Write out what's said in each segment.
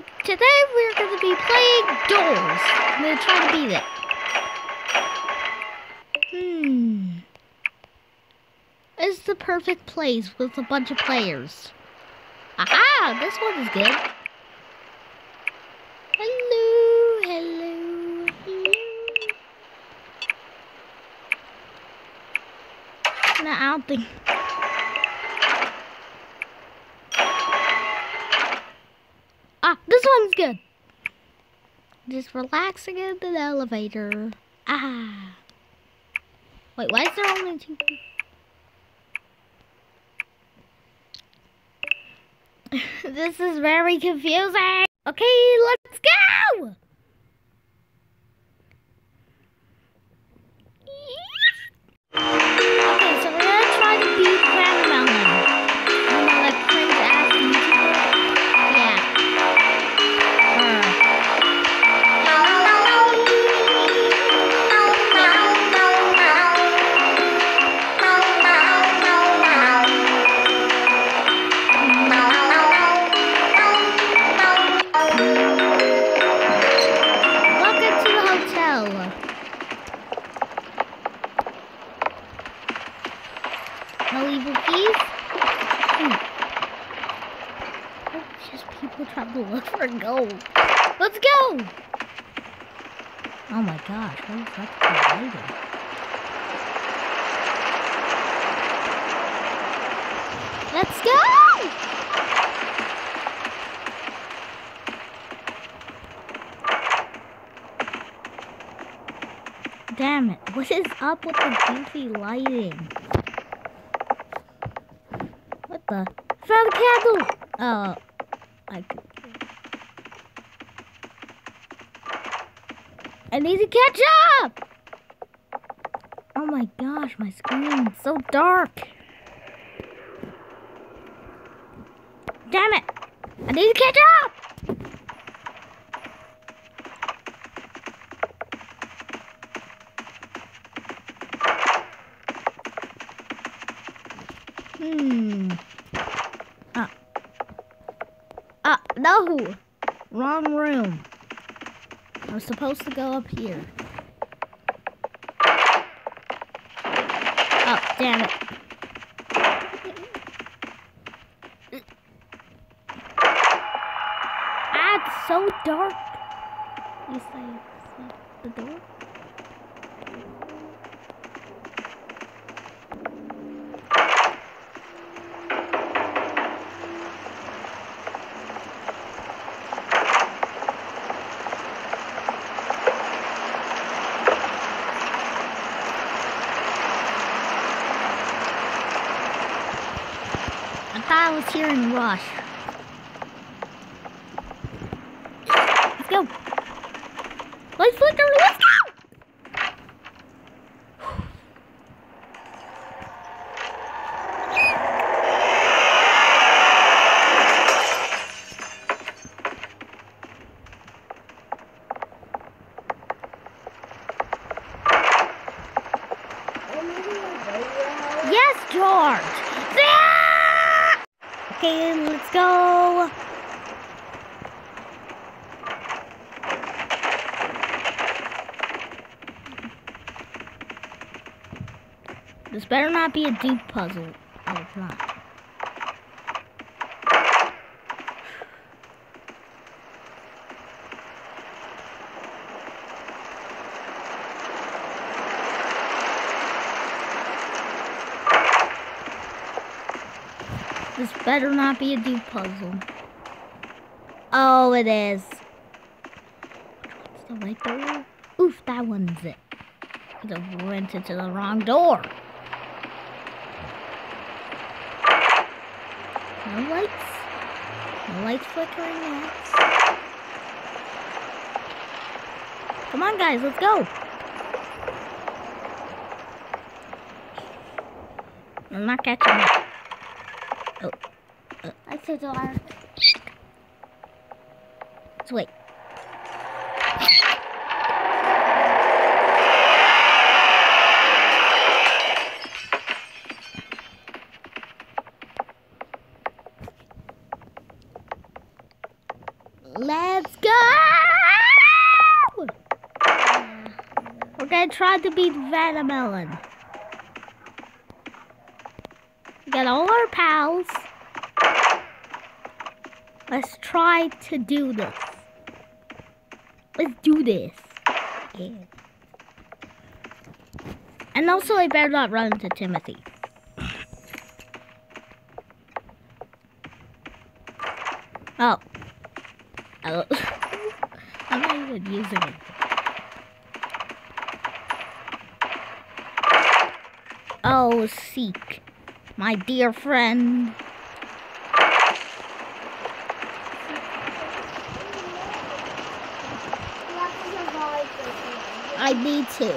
topic. Today we're going to be playing Doors. I'm going to try to beat it. Hmm. It's the perfect place with a bunch of players. Aha! This one is good. Hello, hello, hello. No, I don't think. Ah, this one's good. Just relaxing in the elevator. Ah. Wait, why is there only two? this is very confusing. Okay, let's go. Okay, it's just people trying to look for gold. Let's go! Oh my gosh, what is that lighting? Let's go! Damn it, what is up with the goofy lighting? What the? Found a candle! Oh, I. I need to catch up! Oh my gosh, my screen is so dark. Damn it! I need to catch up! Hmm. Ah. Ah, no! Wrong room. I was supposed to go up here. Oh, damn it. Ah, it's so dark. You say the door? Was hearing Rush. Let's go. Light flicker, let's go! Yes, George! Ah! Okay, let's go. This better not be a dupe puzzle. Oh, it's not. This better not be a dupe puzzle. Oh, it is. What's the right door? Oof, that one's it. Could have went into the wrong door. No lights. No lights flickering yet. Come on, guys, let's go. I'm not catching it. The door. let's wait. Let's go! We're gonna try to beat Vatamelon. We got all our pals. Let's try to do this. Let's do this. Yeah. And also, I better not run into Timothy. Oh. Oh. I'm not even using it. Oh, Seek, my dear friend. I need to.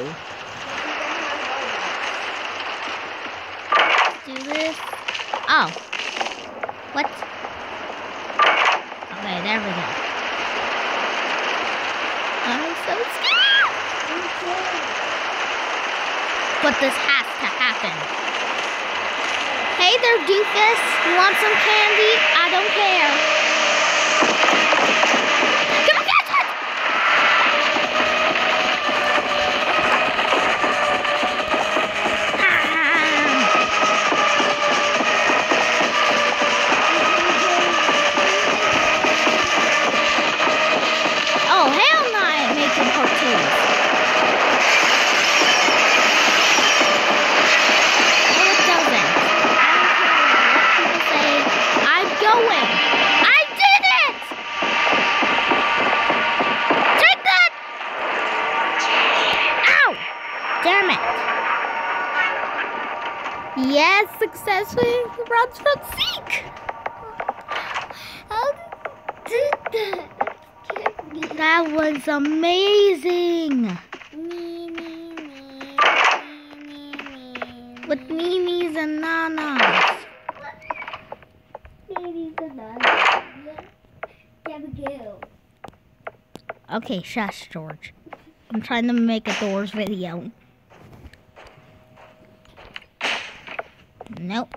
Do this. Oh. What? Okay, there we go. I'm so scared! But this has to happen. Hey there, doofus. You want some candy? I don't care. Yes, successfully runs from Seek. How did that? That was amazing. Me, me, me, me, me, With Mimi's and Nanas. There we go. Okay, shush, George. I'm trying to make a doors video. Nope.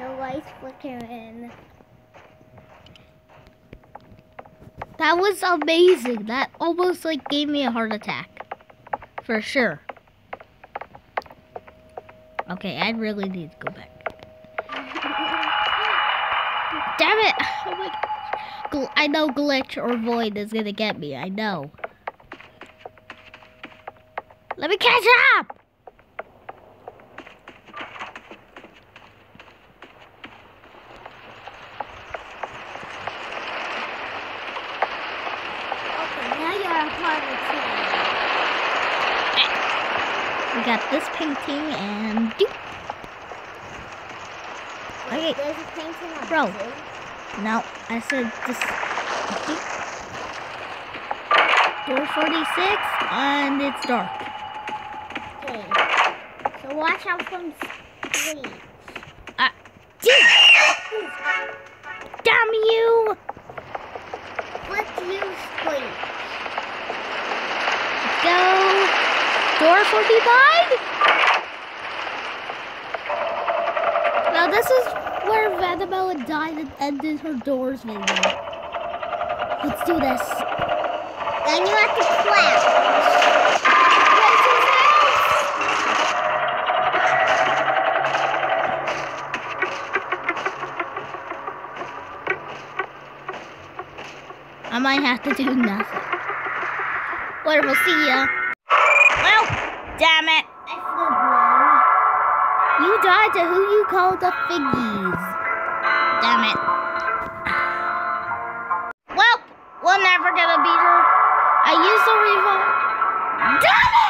The lights flickering. That was amazing. That almost like gave me a heart attack. For sure. Okay, I really need to go back. Damn it! Oh my gosh. I know glitch or void is gonna get me. I know. Let me catch up! Okay, now you're a part of the team. We got this painting and dupe. Okay. There's a painting on Bro. two. No, I said just dupe. Door 46 and it's dark. Okay. So watch out from Screech. Uh, Dude! Damn you! Flip you Screech. Go! Door 49? Now this is where Vanabella died and ended her doors video. Let's do this. Then you have to clap. Raise his hands. I might have to do nothing. Whatever, we'll see ya. Damn it. I flew low. You died to who you call the figgies. Damn it. Well, we're never gonna beat her. I used the revolt. Damn it!